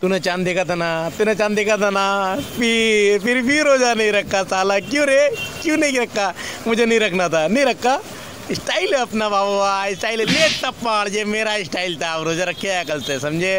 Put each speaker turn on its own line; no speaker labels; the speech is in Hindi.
तूने चाँद देखा था ना? तूने चाँद देखा था ना? फिर फिर भी रोजा नहीं रखा साला। क्यों रे? क्यों नहीं रखा? मुझे नहीं रखना था। नहीं रखा? स्टाइल है अपना बाबा। स्टाइल ले तप्पड़ ये मेरा स्टाइल था। रोजा रखे कल से, समझे?